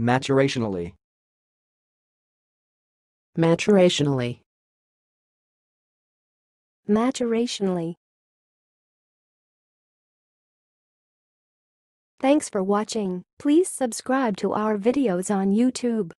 maturationally, maturationally, maturationally. Thanks for watching. Please subscribe to our videos on YouTube.